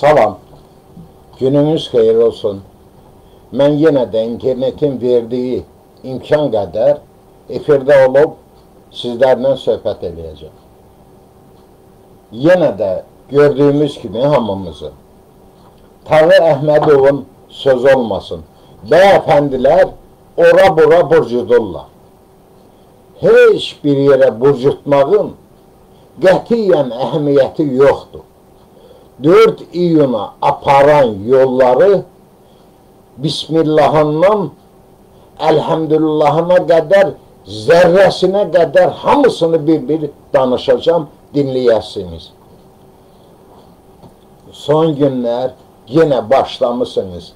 Salam, gününüz xeyir olsun. Mən yenə də internetin verdiyi imkan qədər efirdə olub sizlərlə söhbət edəcəm. Yenə də gördüyümüz kimi hamımızı Tağı Əhmədovun söz olmasın. Bəyəfəndilər ora-bura burcudurlar. Heç bir yerə burcutmağın qətiyyən əhəmiyyəti yoxdur. 4 iyuna aparan yolları Bismillahından Elhamdülillahına qədər zərrəsinə qədər hamısını bir-bir danışacağım, dinləyəsiniz. Son günlər yenə başlamışsınız.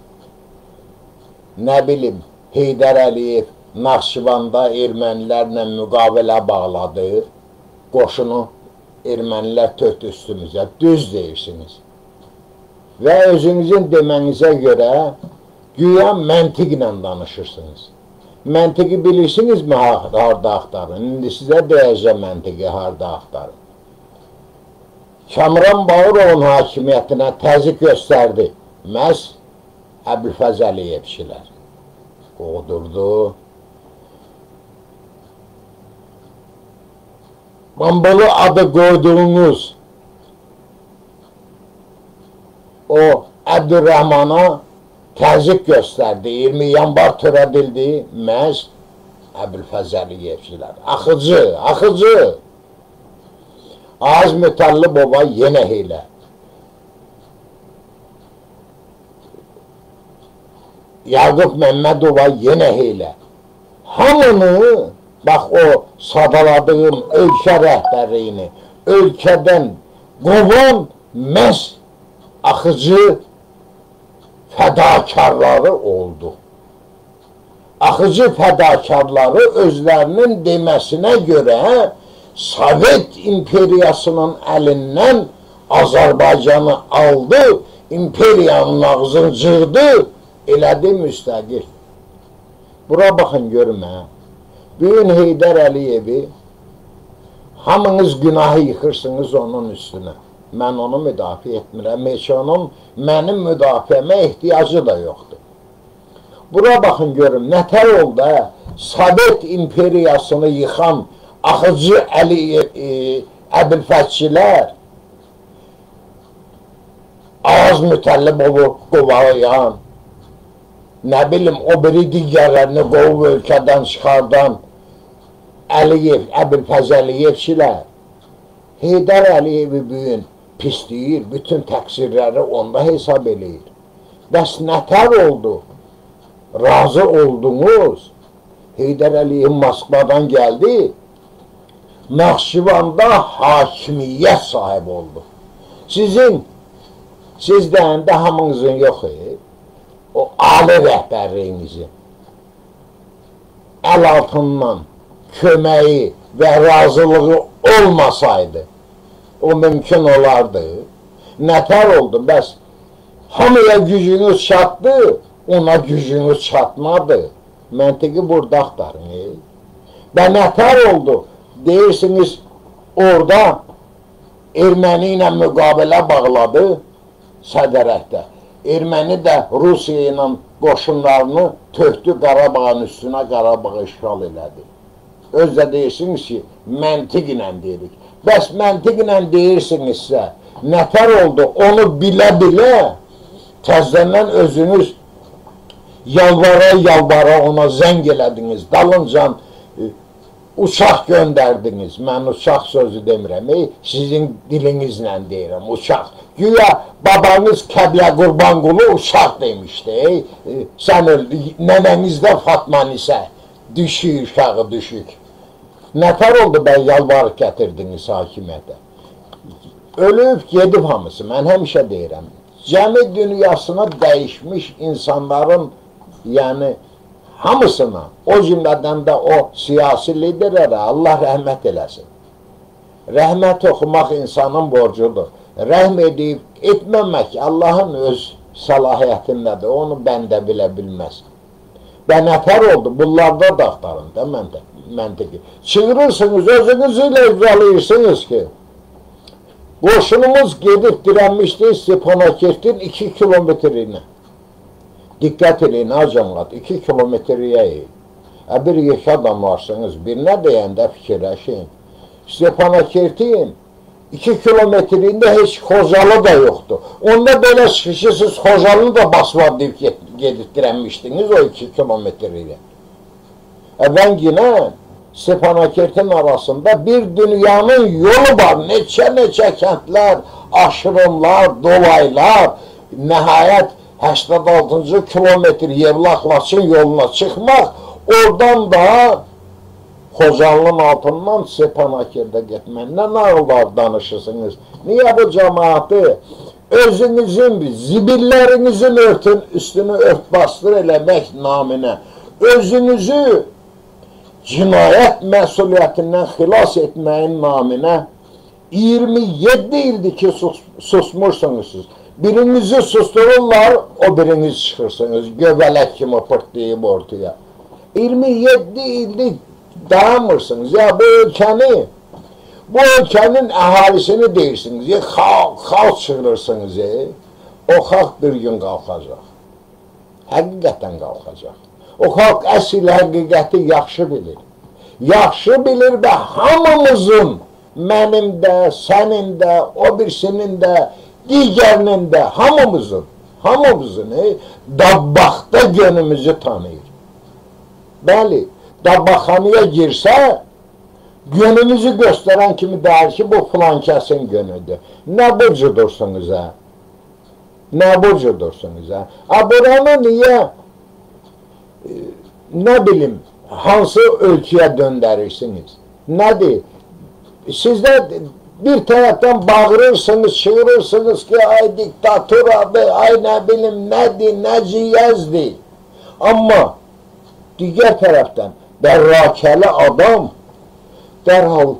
Nə bilim, Heydər Əliyev Naxçıvanda ermənilərlə müqavilə bağladı, qoşunu ermənilər tört üstümüzə. Düz deyirsiniz. Və özünüzün demənizə görə güya məntiqlə danışırsınız. Məntiqi bilirsinizmi harda axtarın? İndi sizə deyəcəm məntiqi harda axtarın. Kamran Bağırovun hakimiyyətinə təzik göstərdi. Məhz Əbülfəz Əliyev kişilər. Qodurdu. Bambalı adı koyduğunuz o Abdurrahman'a təzik gösterdi. 20 yanvar törədildi. Məhz Əbülfəzəliyevçilər. Axıcı, axıcı. Az mütəlli baba yenə heylə. Yaqub Məmmədova yenə heylə. Hamını Bax o sadaladığım ölkə rəhbərliyini ölkədən qovan məhz axıcı fədakarları oldu. Axıcı fədakarları özlərinin deməsinə görə Sovet imperiyasının əlindən Azərbaycanı aldı, imperiyanın ağzını cırdı, elədi müstəqil. Bura baxın görmə. Bugün Heydər Əliyevi hamınız günahı yıxırsınız onun üstünə. Mən onu müdafiə etmirəm. Heç onun mənim müdafiəmə ehtiyacı da yoxdur. Bura baxın görün, nətər oldu hə? Sovet imperiyasını yıxan Axıcı Əliyev, e, Əbilfətçilər ağız mütəllib olub qovalayan, nə bilim, o biri digərlərini qovub ölkədən çıxardan, Əliyev, Əbülfəzəliyev kilər Heydər Əliyevi bugün pisləyir, bütün təqsirləri onda hesab eləyir. Bəs nətər oldu? Razı oldunuz. Heydər Əliyev Moskvadan gəldi. Naxçıvanda hakimiyyət sahibi oldu. Sizin, siz deyəndə hamınızın yox e, o ali rəhbərliyinizi əl altından köməyi və razılığı olmasaydı, o mümkün olardı. Nətər oldu? Bəs hamıya gücünüz çatdı, ona gücünüz çatmadı. Məntiqi burada axtarın. Və nətər oldu? Deyirsiniz, orada erməni ilə müqabilə bağladı sədərəkdə. Erməni də Rusiya ilə qoşunlarını töhdü Qarabağın üstünə Qarabağı işgal elədi öz də deyirsiniz ki, məntiqlə deyirik. Bəs məntiqlə deyirsinizsə, nətər oldu? Onu bilə-bilə təzədən özünüz yalvara-yalvara ona zəng elədiniz, dalıncan e, uçaq göndərdiniz. Mən uçaq sözü demirəm, ey, sizin dilinizlə deyirəm, uçaq. Güya babanız Kəblə Qurbanqulu uçaq demişdi, ey, e, sən öldü, nənəniz də Fatma Nisə, düşük, uşağı düşük. Nətər oldu bəy yalvarıq gətirdiniz hakimiyyətə? Ölüb, gedib hamısı, mən həmişə deyirəm. Cəmi dünyasına dəyişmiş insanların, yəni hamısına, o cümlədən də o siyasi liderlərə Allah rəhmət eləsin. Rəhmət oxumaq insanın borcudur. Rəhm edib, etməmək Allahın öz səlahiyyətindədir, onu bəndə bilə bilməz. Və nətər oldu? Bunlarda da axtarın da məntiqi. Çığırırsınız, özünüzü ilə icralayırsınız ki, Qoşunumuz gedib dirənmişdi Stepanakert-in 2 kilometrinə. Diqqət eləyin, ha cəmaat, 2 kilometriyyə. Bir yekə adam varsınız, birinə deyəndə fikirləşin. Stepanakertin 2 kilometrində heç Xocalı da yoxdur. Onda belə çıxışısız Xocalı da basma deyib gedirdirənmişdiniz o 2 kilometrilə. Əvvənginə Stepanakertin arasında bir dünyanın yolu var. Neçə-neçə kəndlər, aşırımlar, dolaylar, nəhayət 86-cı kilometr Yevlax-Laçın yoluna çıxmaq, oradan da Xocalının altından Stepanakirdə getmək. Nə nağıllar danışırsınız? Niyə bu cəmaatı özünüzün, zibillərinizin örtün, üstünü ört bastır eləmək naminə özünüzü cinayət məsuliyyətindən xilas etməyin naminə 27 ildir ki, sus, susmursunuz siz. Birinizi sustururlar, o biriniz çıxırsınız, göbələk kimi pırtlayıb ortaya. 27 ildir dayanmırsınız. Ya bu ölkəni, bu ölkənin əhalisini deyirsiniz, ya xalq, xalq çığırırsınız, ya. o xalq bir gün qalxacaq. Həqiqətən qalxacaq. O xalq əsl həqiqəti yaxşı bilir. Yaxşı bilir və hamımızın, mənim də, sənin də, o birisinin də, digərinin də, hamımızın, hamımızın e, dabbaqda gönümüzü tanıyır. Bəli, dabbaqxanaya girsə, gönümüzü göstərən kimi deyir ki, bu filan kəsin gönüdür. Nə burcudursunuz, hə? Nə burcudursunuz, hə? A, buranı niyə nə bilim, hansı ölkəyə döndərirsiniz? Nədir? Sizdə bir tərəfdən bağırırsınız, çığırırsınız ki, ay diktaturadır, ay nə bilim, nədir, nə ciyəzdir. Amma digər tərəfdən dərrakəli adam dərhal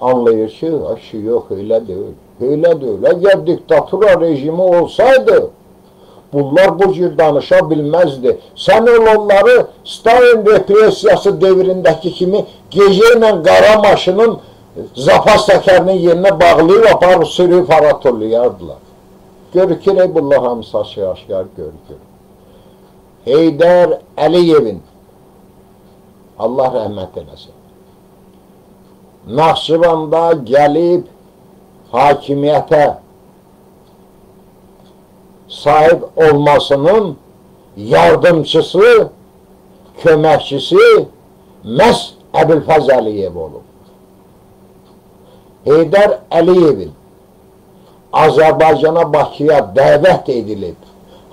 anlayır ki, aşı yox, elə deyil, elə deyil. Əgər diktatura rejimi olsaydı, Bunlar bu cür danışa bilməzdi. Sən onları Stalin repressiyası devrindəki kimi gecə ilə qara maşının zapas təkərinin yerinə bağlayıb aparıb sürüb para tullayardılar. Görükür, Eybullah hamısı aşkar görükür. Heydər Əliyevin Allah rəhmət eləsin. Naxçıvanda gəlib hakimiyyətə sahip olmasının yardımcısı, köməkçisi məhz Əbülfəz Əliyev olub. Heydər Əliyevin Azərbaycana Bakıya dəvət edilib,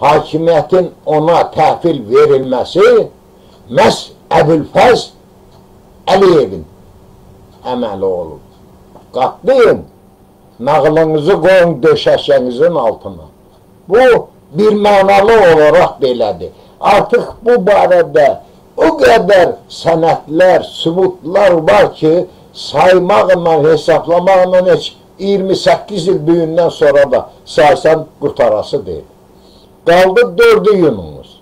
hakimiyyətin ona təhvil verilməsi məhz Əbülfəz Əliyevin əməli olub. Qatlayın, nağılınızı qoyun döşəşənizin altına. Bu bir mənalı olaraq belədir. Artıq bu barədə o qədər sənətlər, sübutlar var ki, saymaqla, hesablamaqla heç 28 il düyündən sonra da saysan qurtarası deyil. Qaldı 4 iyunumuz.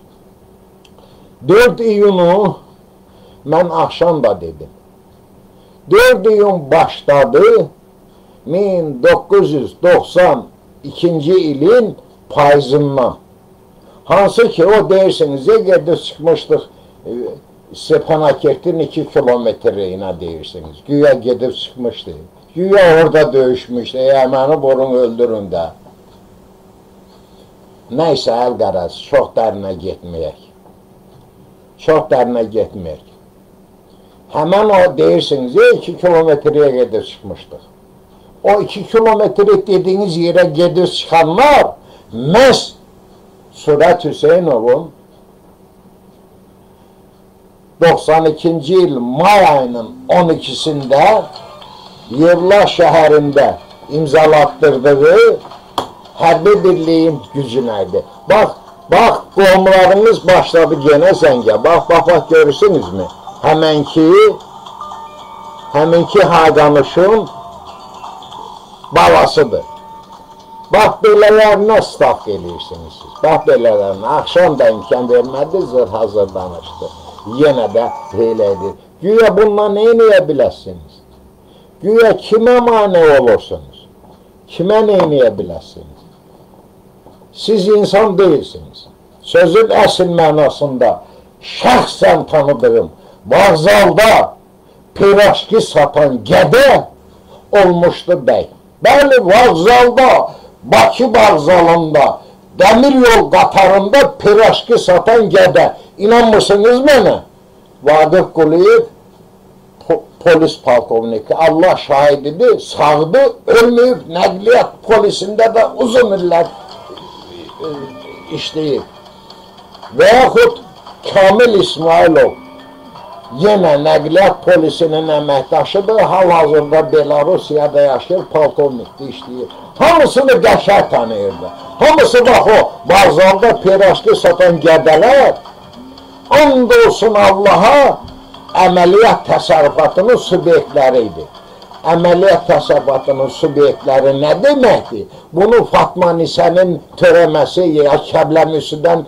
4 iyunu mən axşam da dedim. 4 iyun başladı 1992 ilin payızından. Hansı ki o deyirsiniz, Ege'de çıkmıştık e, Stepanakert-in 2 kilometreyine deyirsiniz. Güya gedib çıxmışdı. Güya orada döyüşmüşdü. Erməni borun öldürün də. Nəysə, əl qaraz, çox dərinə getməyək. Çox dərinə getməyək. Həmən o deyirsiniz, 2 kilometreye gedib çıxmışdıq. O 2 kilometre dediğiniz yere gedib çıxanlar məhz Surət Hüseynovun 92-ci il may ayının 12-sində Yevla şəhərində imzalatdırdığı hərbi birliyin gücünə idi. Bax, bax, qomlarımız başladı yenə zəngə. Bax, bax, bax, görürsünüzmü? Həmənki, həminki Haganuşun balasıdır. Bax belələrinə staf eləyirsiniz siz. Bax belələrinə. Axşam da imkan vermədi, zır hazır danışdı. Yenə də elə edir. Güya bununla nə eləyə biləsiniz? Güya kimə mane olursunuz? Kimə neyniyə biləsiniz? Siz insan deyilsiniz. Sözün əsl mənasında şəxsən tanıdığım vağzalda piraşki satan gədə olmuşdu bəy. Bəli, vağzalda, Bakı vağzalında, dəmir yol qatarında piraşki satan gədə. İnanmırsınız mənə? Vaqif Quliyev po polis polkovniki, Allah şahididir, sağdır, ölməyib, nəqliyyat polisində də uzun illər e, işləyib. Və yaxud Kamil İsmailov yenə nəqliyyat polisinin əməkdaşıdır, hal-hazırda Belarusiyada yaşayır, polkovnikdə işləyir. Hamısını qəşər tanıyırdı. Hamısı bax o, bazarda piraşki satan qədələr, and olsun Allaha, əməliyyat təsərrüfatının subyektləri idi. Əməliyyat təsərrüfatının subyektləri nə deməkdir? Bunu Fatma Nisənin törəməsi ya Kəbləmüsüdən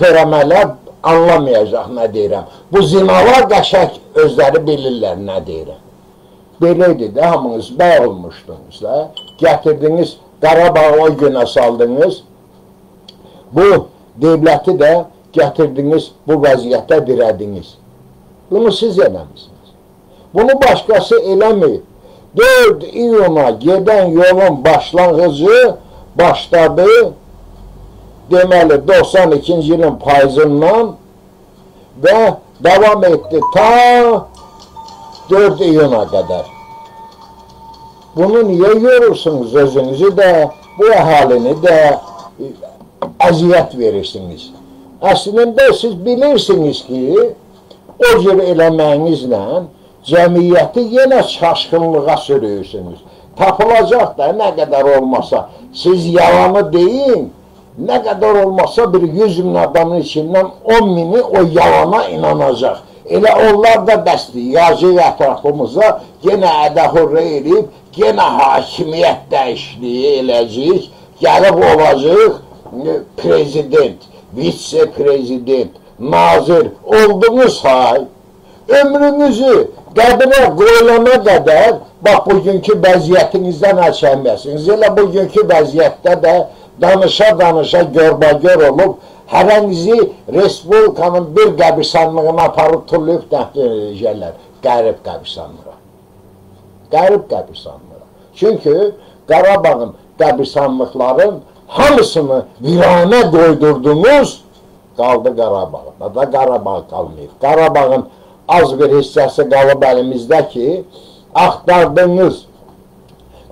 törəmələr anlamayacaq nə deyirəm. Bu zinalar qəşək özləri bilirlər nə deyirəm. Belə idi də, hamınız bəy olmuşdunuz da. Gətirdiniz, Qarabağı o günə saldınız. Bu devləti də gətirdiniz, bu vəziyyətə dirədiniz. Bunu siz eləmişsiniz. Bunu başqası eləməyib. 4 iyuna gedən yolun başlanğıcı başladı deməli 92-ci ilin payızından və davam etdi ta 4 iyuna qədər. Bunu niyə görürsünüz özünüzü də, bu əhalini də əziyyət verirsiniz. Əslində siz bilirsiniz ki, o cür eləməyinizlə cəmiyyəti yenə çaşqınlığa sürüyorsunuz. Tapılacaq da nə qədər olmasa, siz yalanı deyin, nə qədər olmasa bir 100 min adamın içindən 10 mini o yalana inanacaq. Elə onlar da dəstək yazıq ətrafımıza yenə ədəhurrə edib, yenə hakimiyyət dəyişliyi eləcək, gəlib olacaq e, prezident, vitse-prezident, nazir olduğunuz hay, ömrünüzü qəbirə qoyulana qədər, bax, bugünkü vəziyyətinizdən əçənməsiniz. Elə bugünkü vəziyyətdə də danışa-danışa görbagör olub, hərənizi Respublikanın bir qəbirsanlığına aparıb tullayıb dəfn edəcəklər, qərib qəbirsanlığa. Qərib qəbirsanlığa. Çünki Qarabağın qəbirsanlıqların hamısını viranə qoydurdunuz, qaldı Qarabağda da Qarabağ qalmayıb. Qarabağın az bir hissəsi qalıb əlimizdə ki, axtardığınız,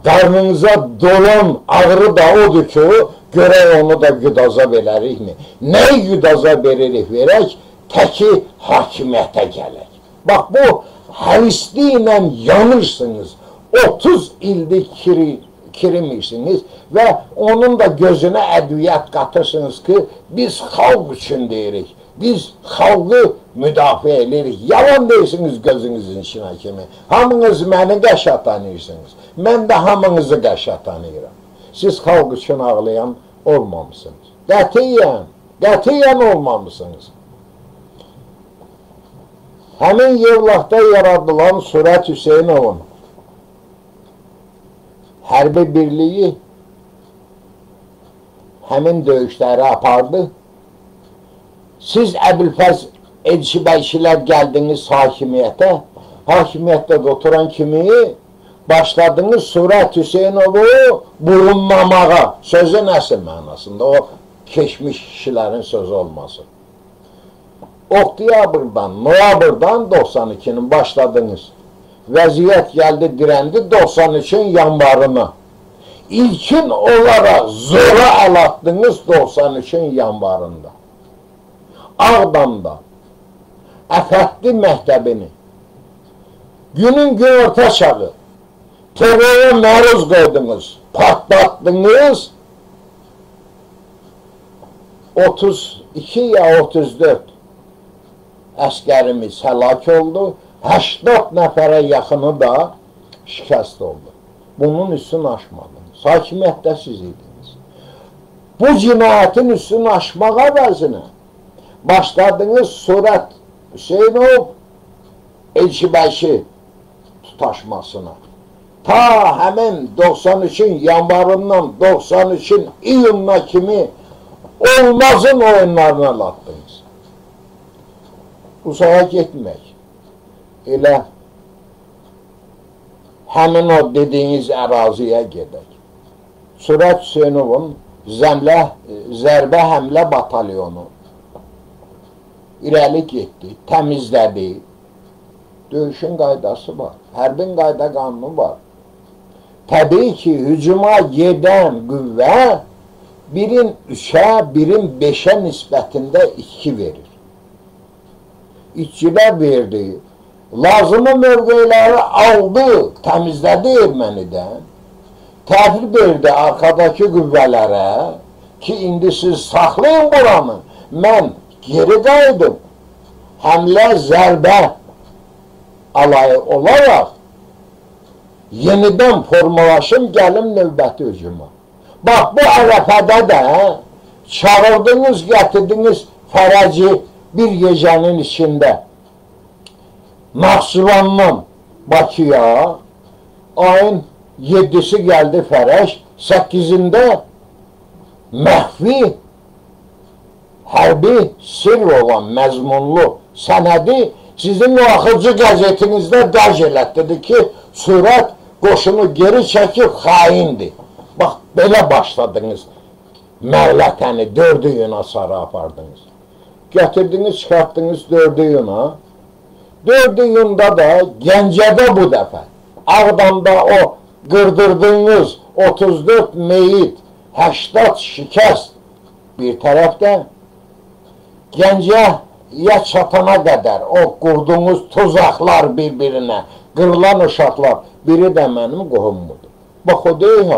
qarnınıza dolan ağrı da odur ki, görək onu da güdaza verərikmi? Nəyi güdaza veririk verək? Təki hakimiyyətə gələk. Bax, bu hərisli ilə yanırsınız. 30 ildir kiri, kirimirsiniz və onun da gözünə ədviyyət qatırsınız ki, biz xalq üçün deyirik. Biz xalqı müdafiə edirik. Yalan deyirsiniz gözünüzün içinə kimi. Hamınız məni qəşə tanıyırsınız. Mən də hamınızı qəşə tanıyıram. Siz xalq üçün ağlayan olmamışsınız. Qətiyyən, qətiyyən olmamışsınız. Həmin Yevlaqda yaradılan Surət Hüseynovun hərbi birliyi həmin döyüşləri apardı. Siz Əbülfəz elçibəyşilər gəldiniz hakimiyyətə, hakimiyyətdə oturan kimi başladınız Surət Hüseynovu burunlamağa, sözün əsl mənasında, o keçmiş kişilərin sözü olması. Oktyabrdan, noyabrdan 92-nin başladınız vəziyyət gəldi, dirəndi 93-ün yanvarına. İlkin olaraq zora əl atdınız 93-ün yanvarında. Ağdamda Əfətli məktəbini günün günorta çağı terrora məruz qoydunuz, patlatdınız 32 ya 34 əskərimiz həlak oldu. 80 nəfərə yaxını da şikəst oldu. Bunun üstünü aşmadınız. Hakimiyyətdə siz idiniz. Bu cinayətin üstünü aşmaq əvəzinə başladınız Surət Hüseynov Elçibəşi tutaşmasına. Ta həmin 93-ün yanvarından 93-ün iyununa kimi olmazın oyunlarına latdınız. Uzağa getmək. Elə həmin o dediyiniz əraziyə gedək. Surət Hüseynovun zəmlə, zərbə həmlə batalyonu irəli getdi, təmizlədi. Döyüşün qaydası var, hərbin qayda qanunu var. Təbii ki, hücuma gedən qüvvə birin üçə, birin beşə nisbətində iki verir. İşçilər verdi, lazımı mövqeləri aldı, təmizlədi ermənidən, təhvil verdi arkadakı qüvvələrə ki, indi siz saxlayın buranı, mən geri qayıdım, həmlə zərbə alayı olaraq yenidən formalaşım, gəlim növbəti hücuma. Bax, bu ərəfədə də çağırdınız, gətirdiniz fərəci bir gecənin içində Naxçıvandan Bakıya ayın 7-si gəldi fərəş, 8-də məhvi hərbi sirr olan məzmunlu sənədi sizin o axıcı qəzetinizdə dərc elətdirdi ki, sürət qoşunu geri çəkib xaindir. Bax, belə başladınız məğlətəni dördü yuna sarı apardınız. Gətirdiniz, çıxartdınız dördü yuna. Dördü yunda da Gəncədə bu dəfə Ağdamda o qırdırdığınız 34 meyit, 80 şikəst bir tərəfdə Gəncəyə çatana qədər o qurduğunuz tuzaqlar bir-birinə, qırılan uşaqlar, biri də mənim qohummudur. Bax, o deyil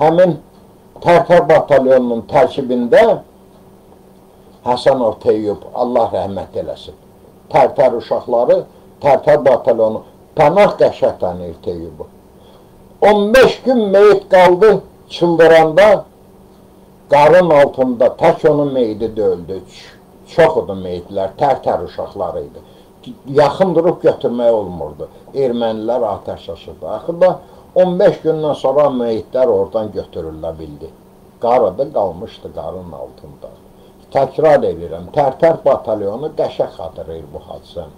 həmin Tərtər batalyonunun tərkibində Həsən Orteyyub, Allah rəhmət eləsin. Tərtər uşaqları, Tərtər batalyonu, Pənah qəşətən Orteyyubu. 15 gün meyit qaldı çıldıranda, qarın altında tək onun meyidi döldü. Çoxudur meyidlər, Tərtər uşaqları idi. Yaxın durub götürmək olmurdu. Ermənilər atəş açırdı. Axırda 15 gündən sonra meyitlər oradan götürülə bildi. Qarada qalmışdı qarın altında. Təkrar edirəm, Tərtər batalyonu qəşə xatırlayır bu hadisəni.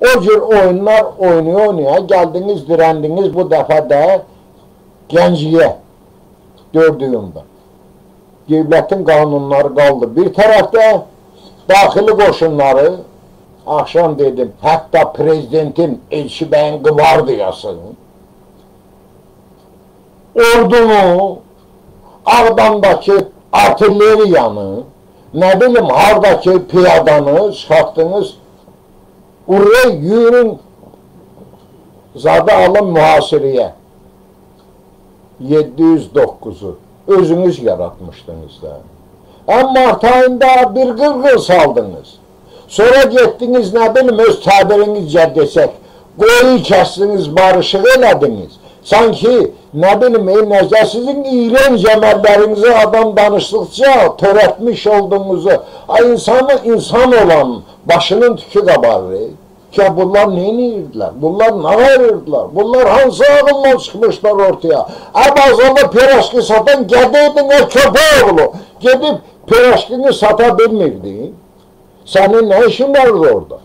O cür oyunlar oynaya-oynaya gəldiniz, dirəndiniz bu dəfə də Gənciyə, dördüyümdə. Devlətin qanunları qaldı. Bir tərəfdə daxili qoşunları, axşam dedim, hətta prezidentin Elçi bəyin qvardiyasını, ordunu, Ağdamdakı artilleriyanı, ne bileyim hardaki piyadanı çıxartdınız, oraya yürün zadı alın mühasirəyə. 709'u özünüz yaratmışdınız da. Ama Mart ayında bir qırqır saldınız. Sonra getdiniz, ne bileyim öz tabirinizcə desək, qoyu kəsdiniz, barışıq elədiniz. Sanki nə bilim, necə sizin iğrenc əməllərinizi adam danışdıqca törətmiş olduğunuzu, insanı insan olan başının tükü qabarır. Ki bunlar ne edirdilər? Bunlar nə ayırırdılar? Bunlar hansı ağılla çıxmışlar ortaya? Əbazanda piraşki satan gədeydin o köpək oğlu. Gedib piraşkini sata bilmirdin. Sənin nə işin vardı orada?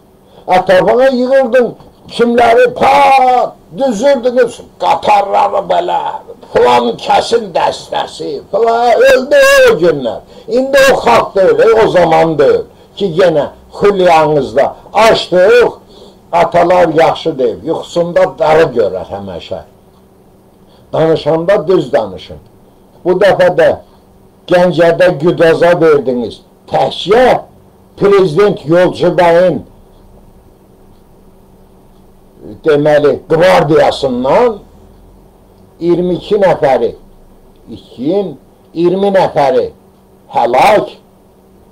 Ətrafına yığırdın kimləri pat düzürdünüz qatarları belə, filan kəsin dəstəsi, filan öldü o günlər. İndi o xalq deyil, o zaman deyil ki, yenə xülyanızda açdıq, atalar yaxşı deyil, yuxusunda darı görər həməşə. Danışanda düz danışın. Bu dəfə də Gəncədə güdaza verdiniz. Təhsiyə Prezident Yolcu bəyin deməli, qvardiyasından 22 nəfəri itkin, 20 nəfəri həlak,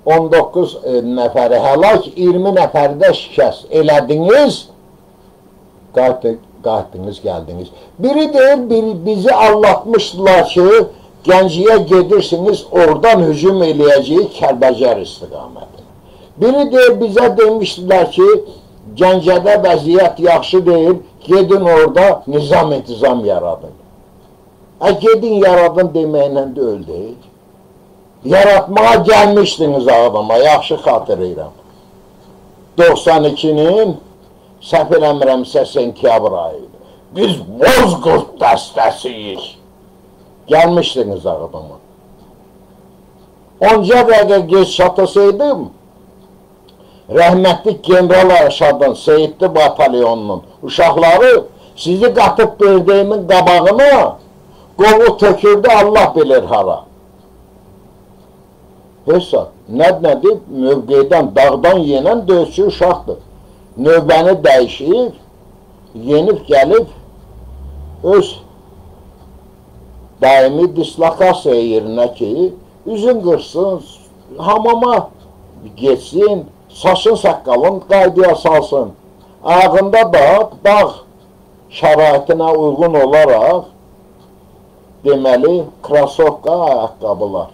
19 e, nəfəri həlak, 20 nəfəri də şikəst elədiniz, qayıtdı, qayıtdınız, gəldiniz. Biri deyir, biri, bizi anlatmışdılar ki, Gənciyə gedirsiniz, oradan hücum eləyəcəyik Kəlbəcər istiqamətinə. Biri deyir, bizə demişdilər ki, Gəncədə vəziyyət yaxşı deyil, gedin orada nizam intizam yaradın. E gedin yaradın deməklə də öldü. Yaratmağa gəlmişdiniz adama, yaxşı xatırlayıram. 92-nin səhv eləmirəmsə sentyabr ayı. Biz Bozqurt dəstəsiyik. Gəlmişdiniz adama. Onca dəqiqə gec çatasaydım, rəhmətli general Ərşadın, Seyidli batalyonunun uşaqları sizi qatıb verdiyimin qabağına qovu tökürdü Allah bilir hara. Hesab, nəd nədir? Mövqeydən, dağdan yenən döyüşçü uşaqdır. Növbəni dəyişir, yenib gəlib öz daimi dislokasiya yerinə ki, üzün qırsın, hamama geçsin, saçın saqqalın qaydaya salsın. Ayağında da dağ şəraitinə uyğun olaraq deməli krasovka ayaqqabılar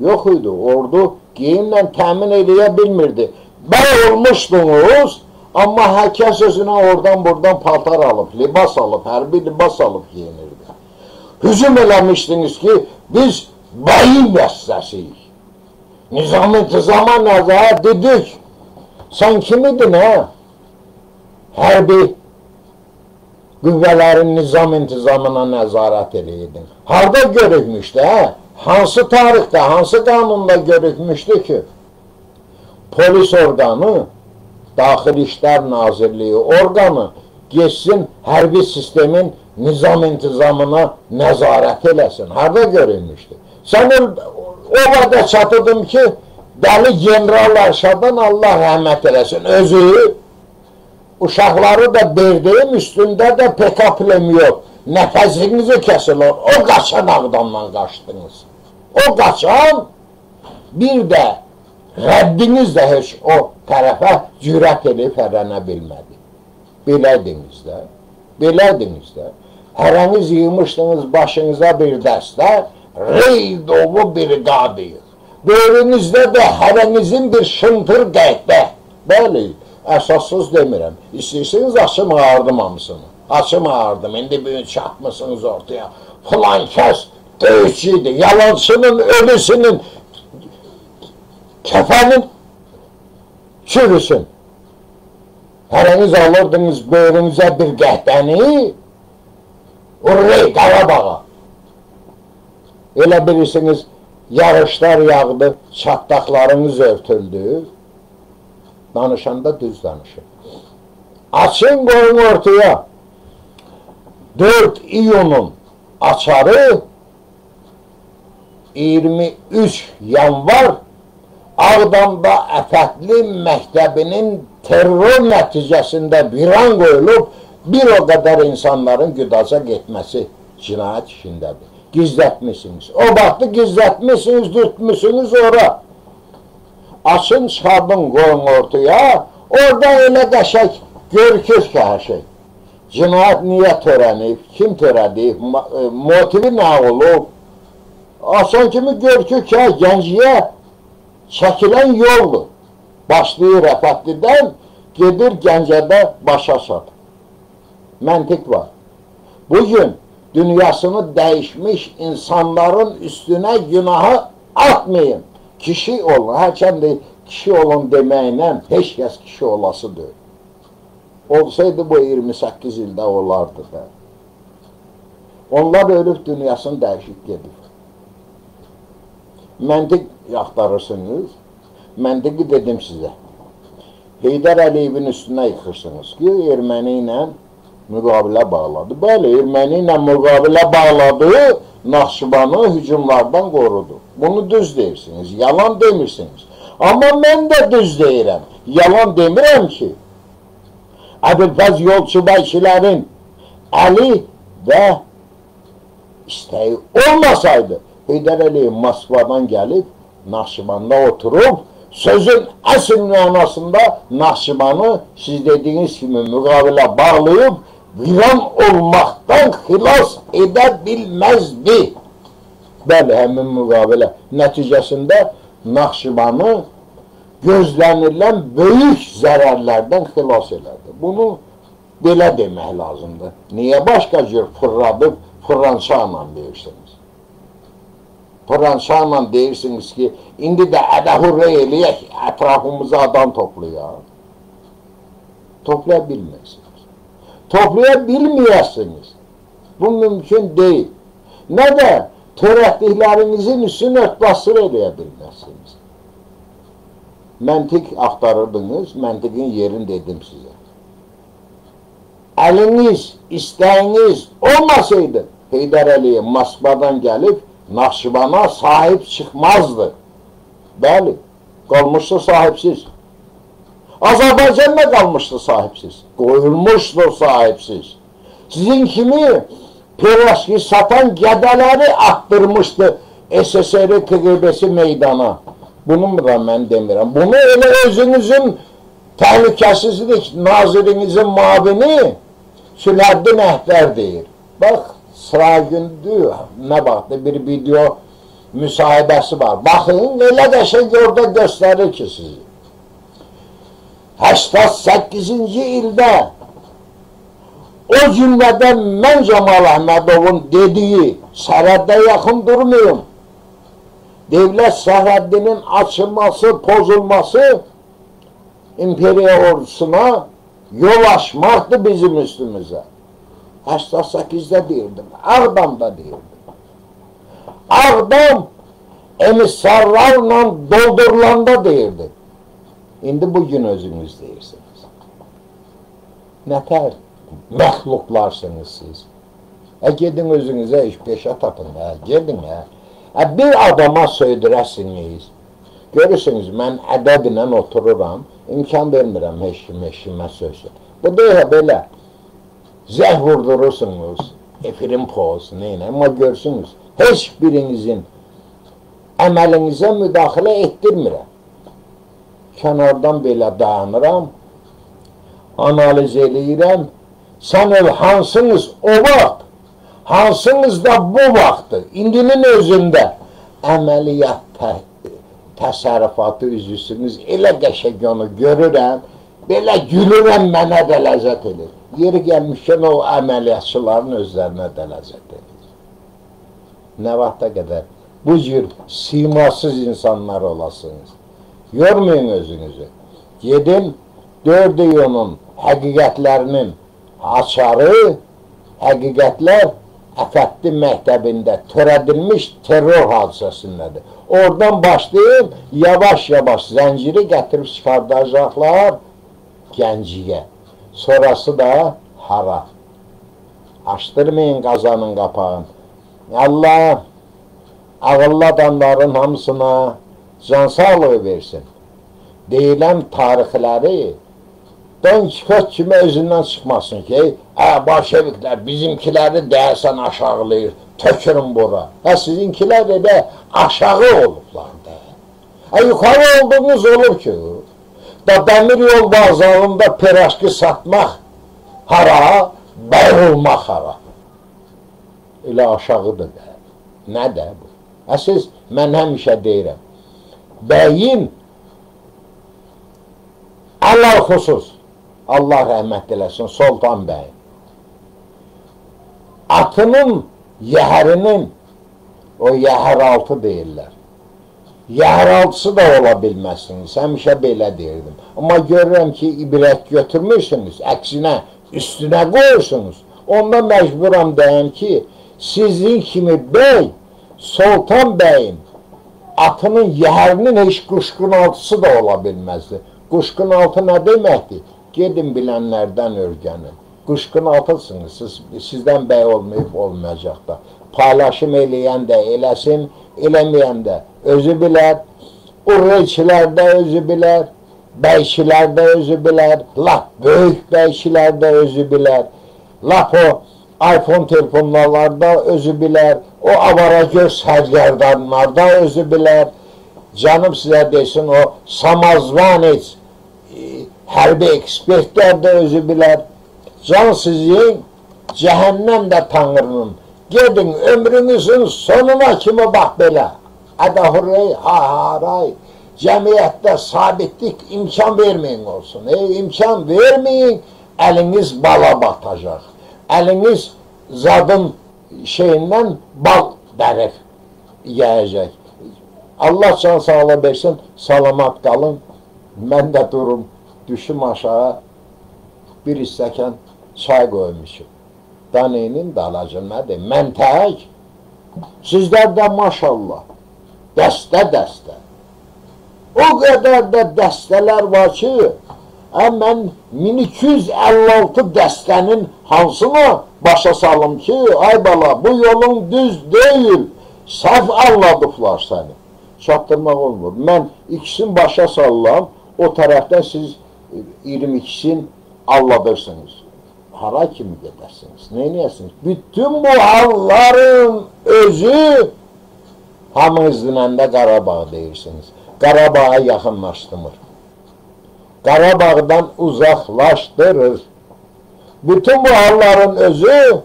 yox idi. Ordu geyimlə təmin edə bilmirdi. Bəy olmuşdunuz, amma hər kəs özünə oradan buradan paltar alıb, libas alıb, hərbi libas alıb giyinirdi. Hücum eləmişdiniz ki, biz bəyin dəstəsiyik. Nizam intizama nəzər dedik. Sən kim idin, hə? Hərbi qüvvələrin nizam intizamına nəzarət eləyirdin. Harada görükmüşdü, hə? Hansı tarixdə, hansı qanunda görükmüşdü ki, polis orqanı, Daxil İşlər Nazirliyi orqanı geçsin hərbi sistemin nizam intizamına nəzarət eləsin. Harada görülmüşdü? Sən o vaxtda çatıdım ki, dəli general Ərşadan Allah rəhmət eləsin. Özü uşaqları da verdiyim üstündə də PK plemiyot. Nəfəsinizi kəsilir. O qaçan ağdamdan qaçdınız. O qaçan bir də Rəbbiniz də heç o tərəfə cürət edib hərənə bilmədi. Belədiniz də, belədiniz də. Hərəniz yığmışdınız başınıza bir dəstə, Reydovu briqadıyıq. Böyrünüzdə də hərənizin bir şıntır qəhbə. Bəli, əsassız demirəm. İstəyirsiniz açım ağardım hamısını. Açım ağardım. İndi bir çatmışsınız ortaya. Filan kəs döyüşçüydü. Yalancının ölüsünün kefenin çürüsün. Hərəniz alırdınız böyrünüzə bir qəhdəni, Urrey Qarabağa. Elə bilirsiniz, yarışlar yağdı, çatdaqlarınız örtüldü. Danışanda düz danışın. Açın qoyun ortaya. 4 iyunun açarı 23 yanvar Ağdamda Əfətli məktəbinin terror nəticəsində viran qoyulub, bir o qədər insanların qıdaca getməsi cinayət işindədir. Gizlətmişsiniz. O vaxtı gizlətmişsiniz, dürtmüşsünüz ora. Açın, çıxardın, qoyun ortaya. Orada elə qəşək görükür ki, hər şey. Cinayət niyə törənib, kim törədib, e, motivi nə olub? Asan kimi görükür ki, gənciyə çəkilən yoldur. Başlayır Rəfətlidən, gedir Gəncədə başa çatır. Məntiq var. Bugün dünyasını dəyişmiş insanların üstünə günahı atmayın. Kişi olun, hərçən də kişi olun deməklə heç kəs kişi olası deyil. Olsaydı bu 28 ildə olardı da. Onlar ölüb dünyasını dəyişik gedir. Məntiq yaxtarırsınız. Məntiqi dedim sizə. Heydər Əliyevin üstünə yıxırsınız ki, erməni ilə müqabilə bağladı. Bəli, erməni ilə müqabilə bağladı, Naxçıvanı hücumlardan qorudu. Bunu düz deyirsiniz, yalan demirsiniz. Amma mən də düz deyirəm. Yalan demirəm ki, Əbülfəz yolçubəykilərin əli və istəyi olmasaydı, Heydər Əliyev Moskvadan gəlib, Naxçıvanda oturub, sözün əsl mənasında Naxçıvanı siz dediyiniz kimi müqavilə bağlayıb, viran olmaqdan xilas edə bilməzdi. Bəli, həmin müqavilə nəticəsində Naxçıvanı gözlənilən böyük zərərlərdən xilas elədi. Bunu belə demək lazımdır. Niyə başqa cür fırladıb fırrançaqla deyirsiniz? Fırrançaqla deyirsiniz ki, indi də ədəhurrə eləyək, ətrafımıza adam toplayaq. Toplaya bilməksiniz. Toplaya bilməyəsiniz. Bu mümkün deyil. Nə də törətdiklərinizin üstünü örtbasır eləyə bilməzsiniz. Məntiq axtarırdınız, məntiqin yerini dedim sizə. Əliniz, istəyiniz olmasaydı, Heydər Əliyev Moskvadan gəlib Naxçıvana sahib çıxmazdı. Bəli, qalmışdı sahibsiz. Azərbaycan da qalmışdı sahibsiz. Qoyulmuşdu sahibsiz. Sizin kimi Peroski satan gədələri atdırmışdı SSR KGB'si meydana. Bunu mu da mən demirəm. Bunu elə özünüzün təhlükəsizlik nazirinizin mavini Süləddin Əhvər deyir. Bax, sıra gündür, nə vaxtda bir video müsahibəsi var. Baxın, elə qəşəng orada göstərir ki sizi. 88-ci ildə o cümlədə mən Cemal Əhmədovun dediyi sərhəddə yaxın durmayım. Devlət sərhəddinin açılması, pozulması imperiya ordusuna yol açmaqdır bizim üstümüzə. 88-də deyirdim, Ağdamda deyirdim. Ağdam emissarlarla doldurulanda deyirdi. İndi bugün özünüz deyirsiniz. Nətər məxluqlarsınız siz. Ə, gedin özünüzə iş peşə tapın, hə, gedin, hə. Ə, bir adama söydürəsiniz. Görürsünüz, mən ədədlə otururam, imkan vermirəm heç kim, heç kimə sözü. Bu deyə belə, zəh vurdurursunuz, efirin poz, neynə, amma görsünüz, heç birinizin əməlinizə müdaxilə etdirmirəm. Kənardan belə dayanıram, analiz eləyirəm, sən öl hansınız o vaxt, hansınız da bu vaxtdır, indinin özündə əməliyyat tə, təsərrüfatı üzvüsünüz, elə qəşəng onu görürəm, belə gülürəm, mənə də ləzzət edir. Yeri gəlmişkən o əməliyyatçıların özlərinə də ləzzət edir. Nə vaxta qədər bu cür simasız insanlar olasınız. Yormayın özünüzü. Gedin, dörd iyonun həqiqətlərinin açarı, həqiqətlər əfətli məktəbində törədilmiş terror hadisəsindədir. Oradan başlayıb, yavaş-yavaş zənciri gətirib çıxardacaqlar gənciyə. Sonrası da hara. Açdırmayın qazanın qapağını. Allah ağıllı adamların hamısına can sağlığı versin. Deyilən tarixləri Don Kixot kimi özündən çıxmasın ki, ə, bolşeviklər bizimkiləri dəyəsən aşağılayır, tökürün bura. Hə, sizinkilər elə aşağı olublar da. Ə, yuxarı olduğunuz olur ki, da dəmir yol vazalında peraşki satmaq hara, bəy olmaq hara. Elə aşağıdır da. Nə də bu? Ə, siz, mən həmişə deyirəm, bəyin əlal xüsus Allah rəhmət eləsin Sultan bəy. Atının yəhərinin o yəhər altı deyirlər. Yəhər altısı da ola bilməzsiniz. Həmişə belə deyirdim. Amma görürəm ki, ibrət götürmürsünüz. Əksinə üstünə qoyursunuz. Onda məcburam deyəm ki, sizin kimi bəy, Sultan bəyin atının yəhərinin heç quşqun altısı da ola bilməzdi. Quşqun altı nə deməkdir? Gedin bilənlərdən örgənin. Qışqın atılsınız, siz, sizdən bəy olmayıb olmayacaq da. Paylaşım eləyən də eləsin, eləməyən də özü bilər, urreyçilər də özü bilər, bəyçilər də özü bilər, lap böyük bəyçilər də özü bilər, lap o iPhone telefonlarda özü bilər, o avaragöz sərgərdanlar da özü bilər, canım sizə desin o samazvanec, hərbi ekspertlər də özü bilər. Can sizin, cəhənnəm də Tanrının. Gedin ömrünüzün sonuna kimi bax belə. Ədəhurrey, haharay, cəmiyyətdə sabitlik imkan verməyin olsun. E, imkan verməyin, əliniz bala batacaq. Əliniz zadın şeyindən bal dərif yiyəcək. Allah can sağlığı versin, salamat qalın. Mən də durum, düşüm aşağı, bir istəkan çay qoymuşum. Daneyinin də alacım, nədir? Mən tək, sizlər də maşallah, dəstə-dəstə. O qədər də dəstələr var ki, hə, mən 1256 dəstənin hansına başa salım ki, ay bala, bu yolun düz deyil, səhv anladıqlar səni. Çatdırmaq olmur. Mən ikisini başa sallam, o tərəfdən siz 22-sin anladırsınız. Hara kimi gedərsiniz, neynəyəsiniz? Bütün bu halların özü hamınız dinəndə Qarabağ deyirsiniz. Qarabağa yaxınlaşdırmır. Qarabağdan uzaqlaşdırır. Bütün bu halların özü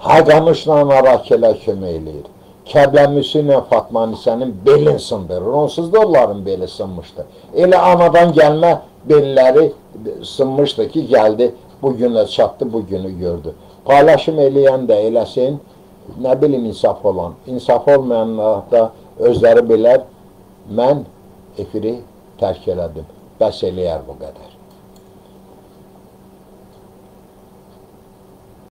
Haqamışla Arakelə kömək eləyir. Kəbləmüsü ilə Fatma Nisənin belin sındırır. Onsuz da onların beli sınmışdı. Elə anadan gəlmə belləri sınmışdı ki, gəldi, bu günə çatdı, bu günü gördü. Paylaşım eləyən də eləsin, nə bilim insaf olan. İnsaf olmayanlar da özləri bilər, mən efiri tərk elədim. Bəs eləyər bu qədər.